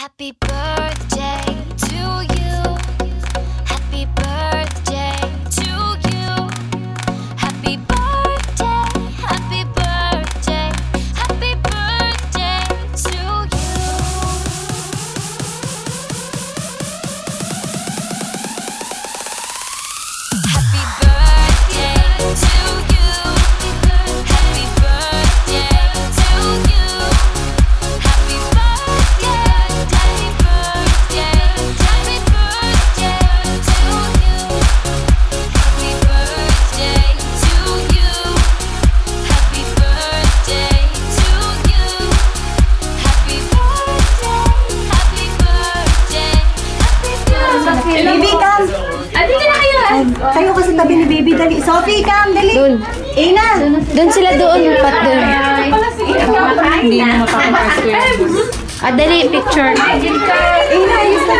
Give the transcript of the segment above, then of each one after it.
Happy birthday birthday. Baby, come! Ate ka na kayo ah. Tayo kasi tabi ni baby, dali. Sophie, come, dali. Doon. Ina! Doon sila doon. Pat doon. Hindi na mapapapaswerte. Ah, dali, picture. Ina, ayos na.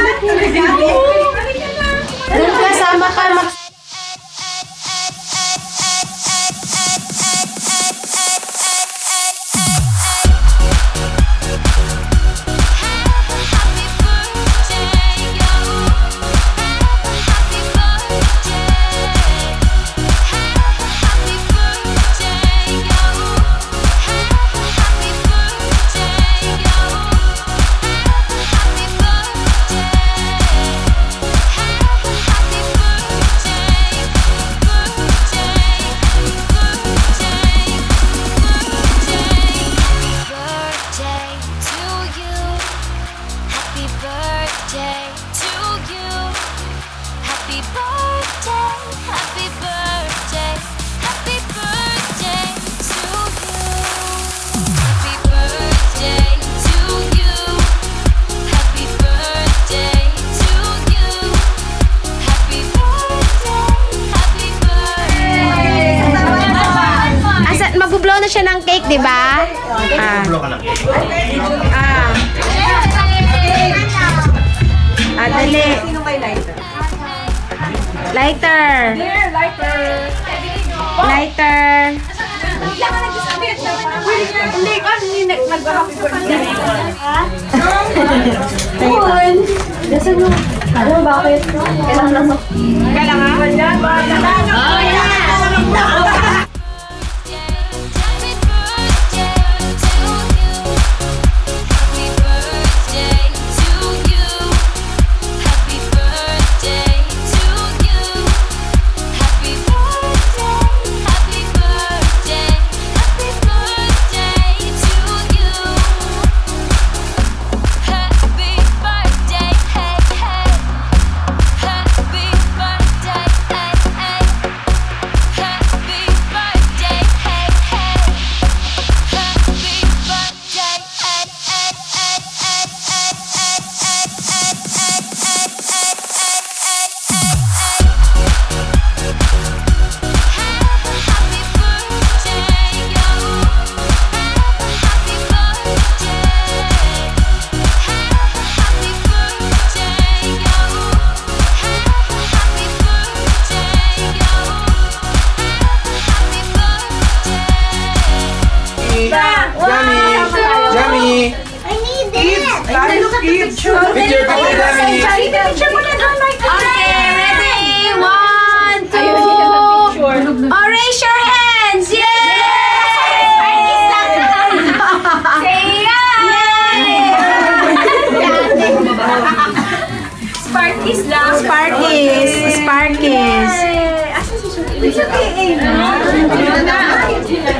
Siya ng cake, di ba? Ah. Ah. Ah, dali. Lighter. Lighter. Hindi ka, hindi nag-happy Happy birthday. Jamie! I need this. Picture, picture, Jamie! Okay, ready? One, two. Oh, raise your hands! Yay! Sparkies lang. Sparkies. Sparkies. Happy birthday, hey hey.